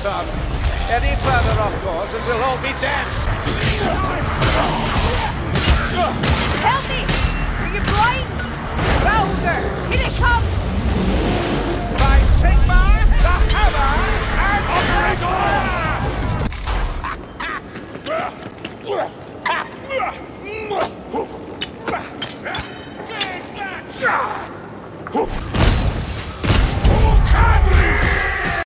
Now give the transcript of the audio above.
son. Any further off course and we'll all be dead. Help me! Are you blind? Bowser, here it comes! By Sigmar, the hammer, and Operator! Take that!